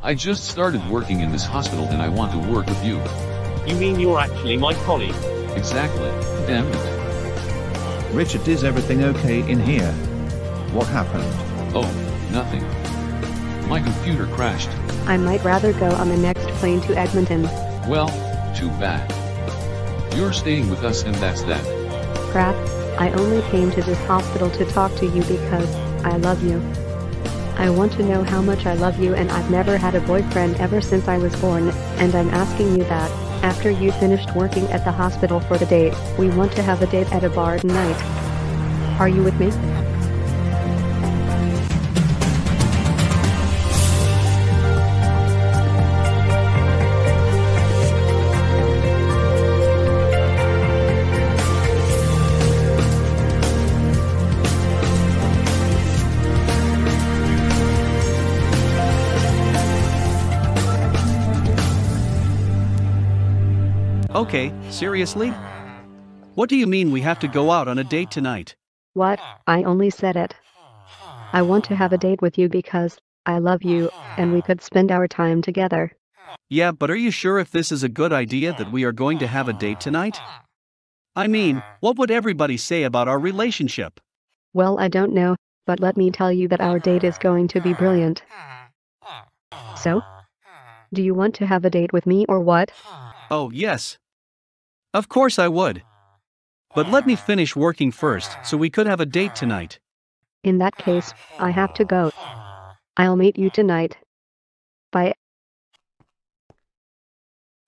I just started working in this hospital and I want to work with you. You mean you're actually my colleague? Exactly. Damn it. Richard, is everything okay in here? What happened? Oh, nothing. My computer crashed. I might rather go on the next plane to Edmonton. Well, too bad. You're staying with us and that's that. Crap, I only came to this hospital to talk to you because I love you. I want to know how much I love you and I've never had a boyfriend ever since I was born, and I'm asking you that, after you finished working at the hospital for the date, we want to have a date at a bar tonight. Are you with me? Okay, seriously? What do you mean we have to go out on a date tonight? What? I only said it. I want to have a date with you because I love you and we could spend our time together. Yeah, but are you sure if this is a good idea that we are going to have a date tonight? I mean, what would everybody say about our relationship? Well, I don't know, but let me tell you that our date is going to be brilliant. So? Do you want to have a date with me or what? Oh, yes. Of course I would. But let me finish working first so we could have a date tonight. In that case, I have to go. I'll meet you tonight. Bye.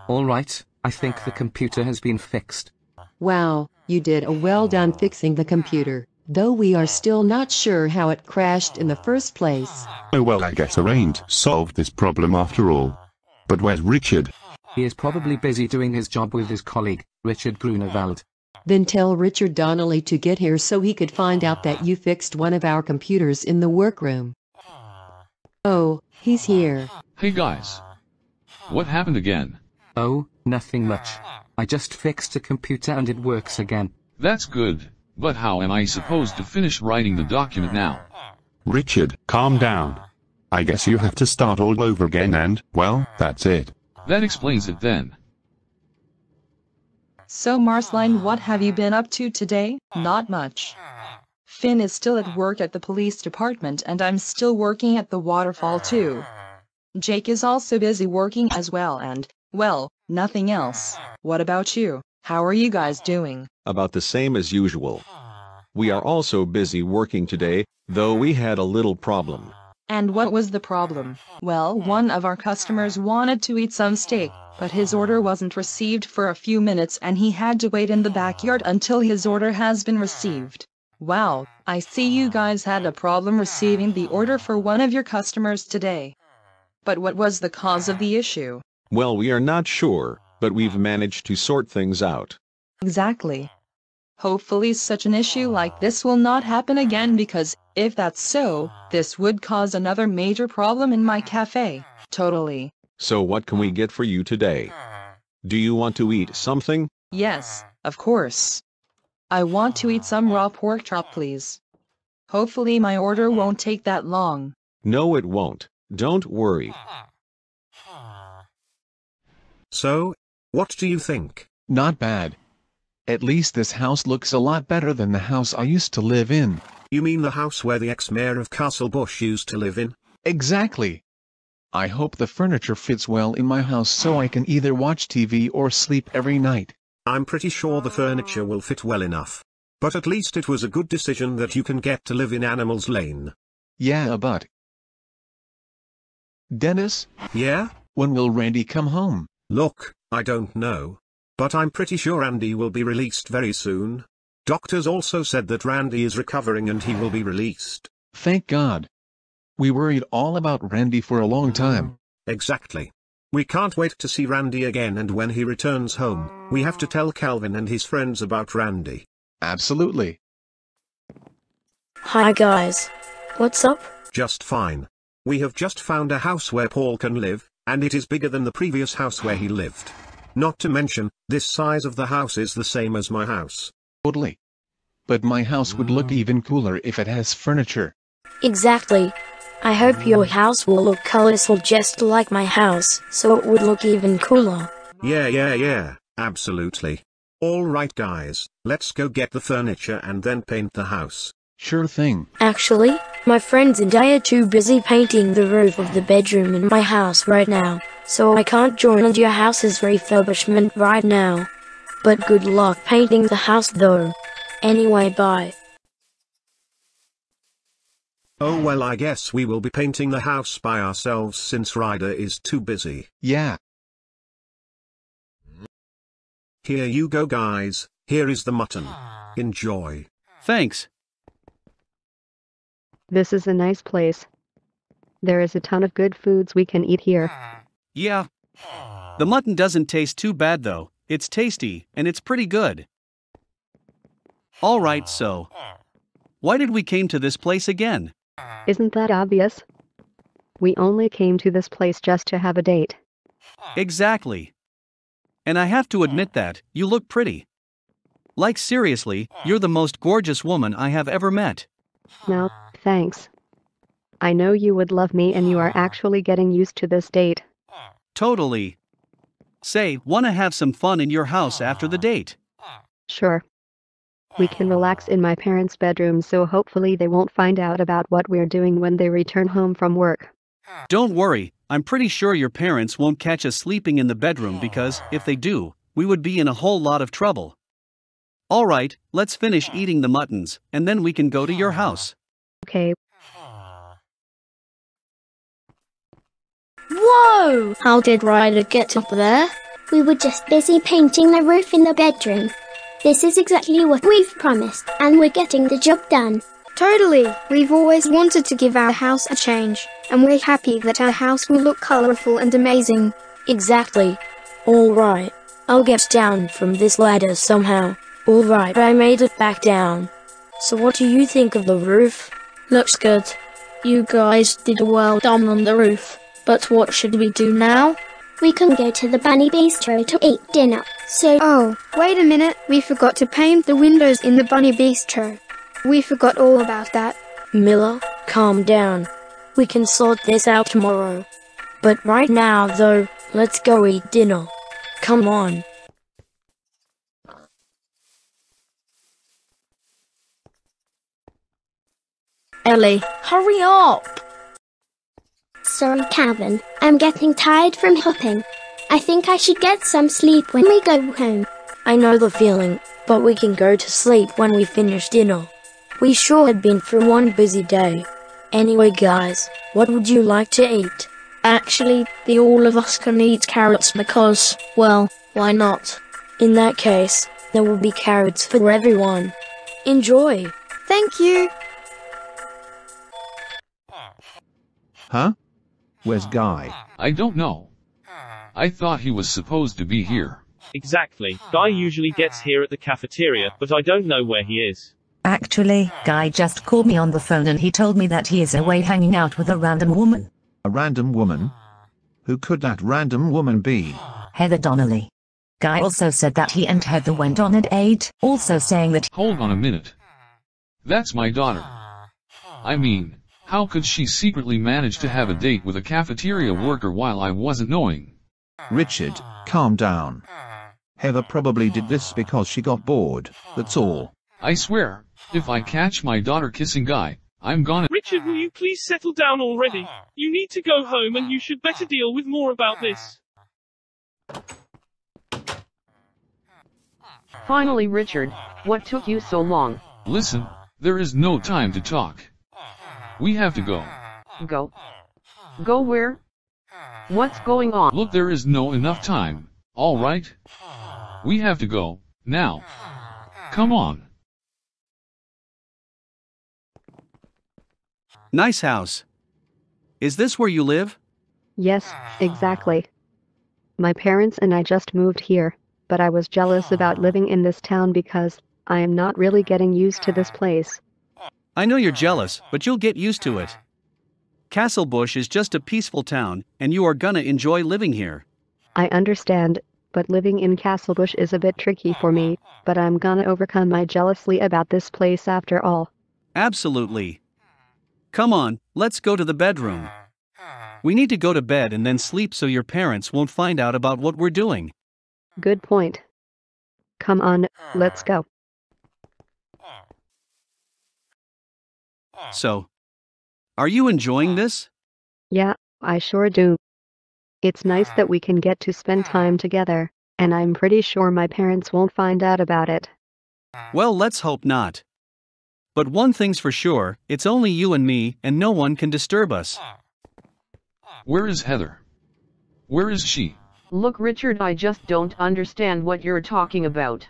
All right, I think the computer has been fixed. Wow, you did a well done fixing the computer, though we are still not sure how it crashed in the first place. Oh well, I guess I ain't solved this problem after all. But where's Richard? He is probably busy doing his job with his colleague, Richard Grunewald. Then tell Richard Donnelly to get here so he could find out that you fixed one of our computers in the workroom. Ah. Oh, he's here. Hey guys. What happened again? Oh, nothing much. I just fixed a computer and it works again. That's good. But how am I supposed to finish writing the document now? Richard, calm down. I guess you have to start all over again and, well, that's it. That explains it then. So Marceline, what have you been up to today? Not much. Finn is still at work at the police department and I'm still working at the waterfall too. Jake is also busy working as well and, well, nothing else. What about you? How are you guys doing? About the same as usual. We are also busy working today, though we had a little problem. And what was the problem? Well, one of our customers wanted to eat some steak, but his order wasn't received for a few minutes and he had to wait in the backyard until his order has been received. Wow, I see you guys had a problem receiving the order for one of your customers today. But what was the cause of the issue? Well, we are not sure, but we've managed to sort things out. Exactly. Hopefully such an issue like this will not happen again because, if that's so, this would cause another major problem in my cafe. Totally. So what can we get for you today? Do you want to eat something? Yes, of course. I want to eat some raw pork chop please. Hopefully my order won't take that long. No, it won't. Don't worry. So, what do you think? Not bad. At least this house looks a lot better than the house I used to live in. You mean the house where the ex-mayor of Castle Bush used to live in? Exactly. I hope the furniture fits well in my house so I can either watch TV or sleep every night. I'm pretty sure the furniture will fit well enough. But at least it was a good decision that you can get to live in Animals Lane. Yeah, but... Dennis? Yeah? When will Randy come home? Look, I don't know. But I'm pretty sure Randy will be released very soon. Doctors also said that Randy is recovering and he will be released. Thank God. We worried all about Randy for a long time. Exactly. We can't wait to see Randy again and when he returns home, we have to tell Calvin and his friends about Randy. Absolutely. Hi guys. What's up? Just fine. We have just found a house where Paul can live, and it is bigger than the previous house where he lived. Not to mention, this size of the house is the same as my house. Totally. But my house would look even cooler if it has furniture. Exactly. I hope your house will look colorful just like my house, so it would look even cooler. Yeah, yeah, yeah, absolutely. Alright guys, let's go get the furniture and then paint the house. Sure thing. Actually, my friends and I are too busy painting the roof of the bedroom in my house right now, so I can't join your house's refurbishment right now. But good luck painting the house though. Anyway, bye. Oh well I guess we will be painting the house by ourselves since Ryder is too busy. Yeah. Here you go guys, here is the mutton. Enjoy. Thanks. This is a nice place. There is a ton of good foods we can eat here. Yeah. The mutton doesn't taste too bad though, it's tasty, and it's pretty good. Alright, so. Why did we came to this place again? Isn't that obvious? We only came to this place just to have a date. Exactly. And I have to admit that, you look pretty. Like seriously, you're the most gorgeous woman I have ever met. No, thanks. I know you would love me and you are actually getting used to this date. Totally. Say, wanna have some fun in your house after the date? Sure. We can relax in my parents' bedroom so hopefully they won't find out about what we're doing when they return home from work. Don't worry, I'm pretty sure your parents won't catch us sleeping in the bedroom because, if they do, we would be in a whole lot of trouble. Alright, let's finish eating the muttons, and then we can go to your house. Okay, Whoa! How did Ryder get up there? We were just busy painting the roof in the bedroom. This is exactly what we've promised, and we're getting the job done. Totally. We've always wanted to give our house a change, and we're happy that our house will look colorful and amazing. Exactly. Alright. I'll get down from this ladder somehow. Alright, I made it back down. So what do you think of the roof? Looks good. You guys did well done on the roof. But what should we do now? We can go to the Bunny Bistro to eat dinner. So, Oh, wait a minute. We forgot to paint the windows in the Bunny Bistro. We forgot all about that. Miller, calm down. We can sort this out tomorrow. But right now, though, let's go eat dinner. Come on. Ellie, hurry up! sorry, Calvin. I'm getting tired from hopping. I think I should get some sleep when we go home. I know the feeling, but we can go to sleep when we finish dinner. We sure had been through one busy day. Anyway, guys, what would you like to eat? Actually, the all of us can eat carrots because, well, why not? In that case, there will be carrots for everyone. Enjoy! Thank you! Huh? Where's Guy? I don't know. I thought he was supposed to be here. Exactly. Guy usually gets here at the cafeteria, but I don't know where he is. Actually, Guy just called me on the phone and he told me that he is away hanging out with a random woman. A random woman? Who could that random woman be? Heather Donnelly. Guy also said that he and Heather went on a date, also saying that- Hold on a minute. That's my daughter. I mean, how could she secretly manage to have a date with a cafeteria worker while I wasn't knowing? Richard, calm down. Heather probably did this because she got bored, that's all. I swear, if I catch my daughter kissing Guy, I'm gonna- Richard, will you please settle down already? You need to go home and you should better deal with more about this. Finally, Richard, what took you so long? Listen, there is no time to talk. We have to go. Go. Go where? What's going on? Look, there is no enough time, alright? We have to go, now. Come on. Nice house. Is this where you live? Yes, exactly. My parents and I just moved here, but I was jealous about living in this town because I am not really getting used to this place. I know you're jealous, but you'll get used to it. Castlebush is just a peaceful town, and you are gonna enjoy living here. I understand, but living in Castlebush is a bit tricky for me, but I'm gonna overcome my jealousy about this place after all. Absolutely. Come on, let's go to the bedroom. We need to go to bed and then sleep so your parents won't find out about what we're doing. Good point. Come on, let's go. So, are you enjoying this? Yeah, I sure do. It's nice that we can get to spend time together, and I'm pretty sure my parents won't find out about it. Well, let's hope not. But one thing's for sure it's only you and me, and no one can disturb us. Where is Heather? Where is she? Look, Richard, I just don't understand what you're talking about.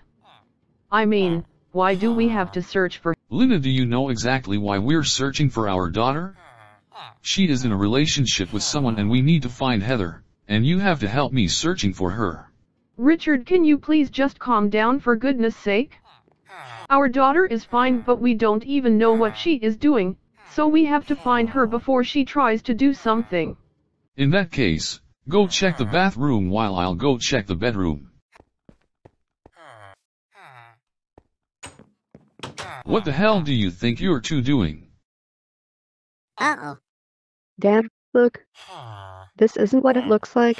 I mean, why do we have to search for. Luna, do you know exactly why we're searching for our daughter? She is in a relationship with someone and we need to find Heather, and you have to help me searching for her. Richard, can you please just calm down for goodness sake? Our daughter is fine, but we don't even know what she is doing, so we have to find her before she tries to do something. In that case, go check the bathroom while I'll go check the bedroom. What the hell do you think you're two doing? Uh-oh. Dad, look. This isn't what it looks like.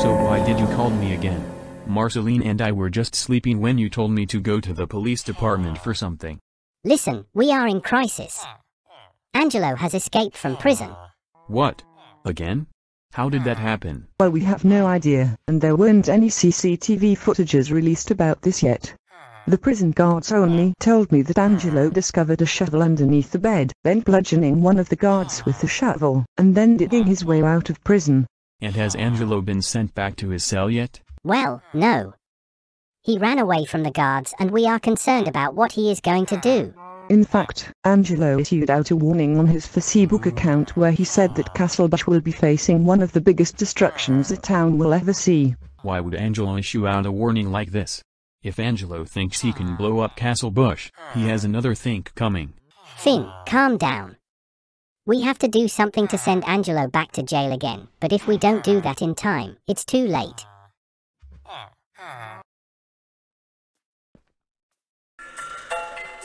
So why did you call me again? Marceline and I were just sleeping when you told me to go to the police department for something. Listen, we are in crisis. Angelo has escaped from prison. What? Again? How did that happen? Well, we have no idea, and there weren't any CCTV footages released about this yet. The prison guards only told me that Angelo discovered a shovel underneath the bed, then bludgeoning one of the guards with the shovel, and then digging his way out of prison. And has Angelo been sent back to his cell yet? Well, no. He ran away from the guards and we are concerned about what he is going to do. In fact, Angelo issued out a warning on his Facebook account where he said that Castlebush will be facing one of the biggest destructions the town will ever see. Why would Angelo issue out a warning like this? If Angelo thinks he can blow up Castle Bush, he has another think coming. Finn, calm down. We have to do something to send Angelo back to jail again, but if we don't do that in time, it's too late.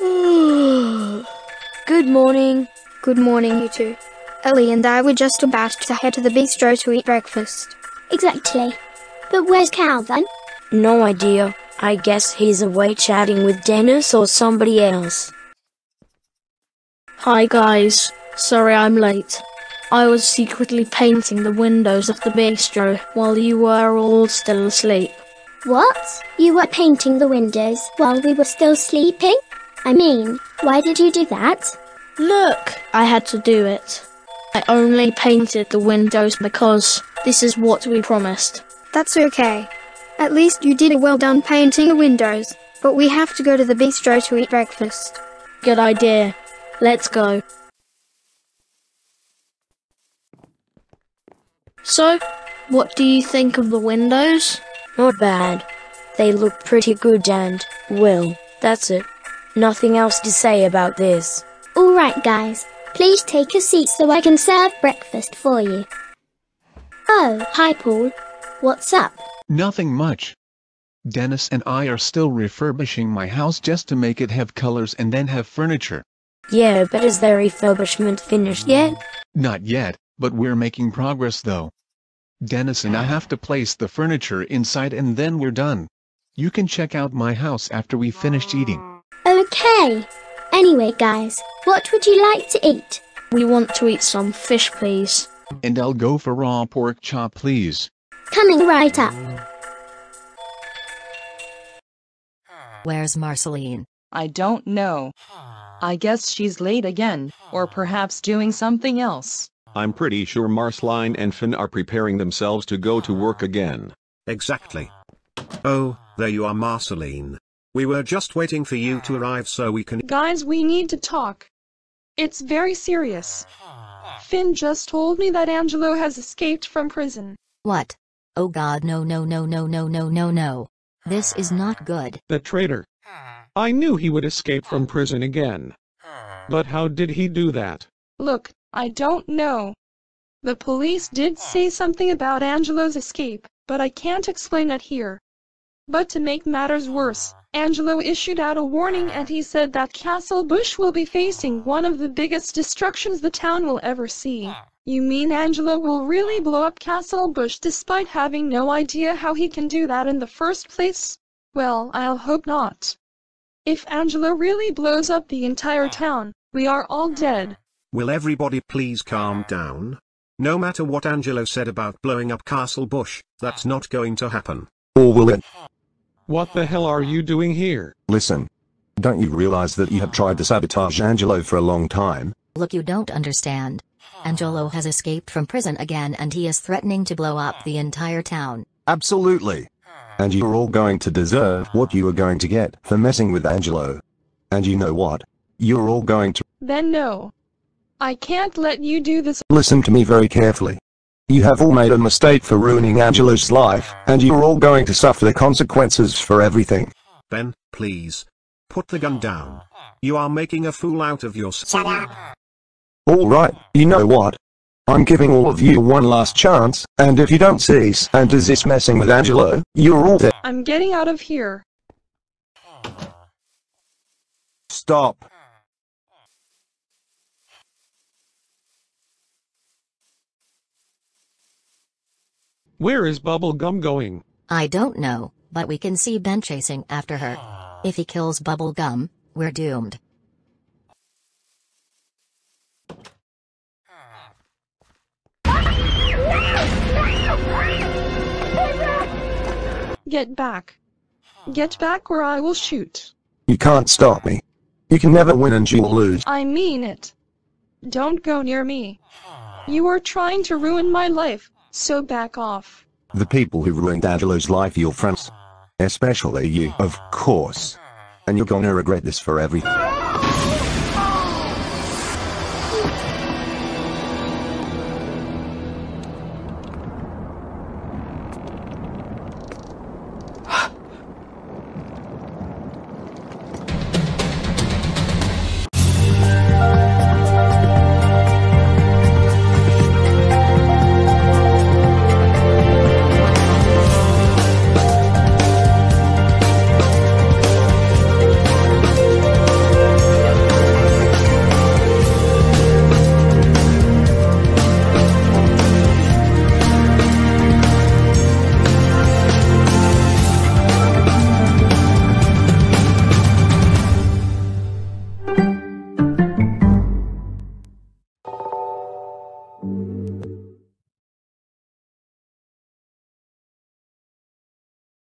Good morning. Good morning, you two. Ellie and I were just about to head to the bistro to eat breakfast. Exactly. But where's Calvin? No idea. I guess he's away chatting with Dennis or somebody else. Hi guys, sorry I'm late. I was secretly painting the windows of the bistro while you were all still asleep. What? You were painting the windows while we were still sleeping? I mean, why did you do that? Look, I had to do it. I only painted the windows because this is what we promised. That's okay. At least you did a well done painting the windows. But we have to go to the bistro to eat breakfast. Good idea. Let's go. So, what do you think of the windows? Not bad. They look pretty good and, well, that's it. Nothing else to say about this. Alright, guys. Please take a seat so I can serve breakfast for you. Oh, hi, Paul. What's up? Nothing much. Dennis and I are still refurbishing my house just to make it have colors and then have furniture. Yeah, but is the refurbishment finished yet? Not yet, but we're making progress though. Dennis and I have to place the furniture inside and then we're done. You can check out my house after we finished eating. Okay. Anyway, guys, what would you like to eat? We want to eat some fish, please. And I'll go for raw pork chop please. Coming right up. Where's Marceline? I don't know. I guess she's late again, or perhaps doing something else. I'm pretty sure Marceline and Finn are preparing themselves to go to work again. Exactly. Oh, there you are Marceline. We were just waiting for you to arrive so we can- Guys, we need to talk. It's very serious. Finn just told me that Angelo has escaped from prison. What? Oh god, no, no, no, no, no, no, no, no. This is not good. The traitor. I knew he would escape from prison again. But how did he do that? Look, I don't know. The police did say something about Angelo's escape, but I can't explain it here. But to make matters worse, Angelo issued out a warning and he said that Castle Bush will be facing one of the biggest destructions the town will ever see. You mean Angelo will really blow up Castle Bush despite having no idea how he can do that in the first place? Well, I'll hope not. If Angelo really blows up the entire town, we are all dead. Will everybody please calm down? No matter what Angelo said about blowing up Castle Bush, that's not going to happen. Or will it? What the hell are you doing here? Listen. Don't you realize that you have tried to sabotage Angelo for a long time? Look, you don't understand. Angelo has escaped from prison again and he is threatening to blow up the entire town. Absolutely. And you're all going to deserve what you are going to get for messing with Angelo. And you know what? You're all going to Then no. I can't let you do this. listen to me very carefully. You have all made a mistake for ruining Angelo's life, and you're all going to suffer the consequences for everything. Ben, please. Put the gun down. You are making a fool out of yourself. Shut up. Alright, you know what? I'm giving all of you one last chance, and if you don't cease and desist messing with Angelo, you're all dead. I'm getting out of here. Stop. Where is Bubblegum going? I don't know, but we can see Ben chasing after her. If he kills Bubblegum, we're doomed. Get back. Get back or I will shoot. You can't stop me. You can never win and you'll lose. I mean it. Don't go near me. You are trying to ruin my life, so back off. The people who ruined Angelo's life your friends. Especially you, of course. And you're gonna regret this for everything.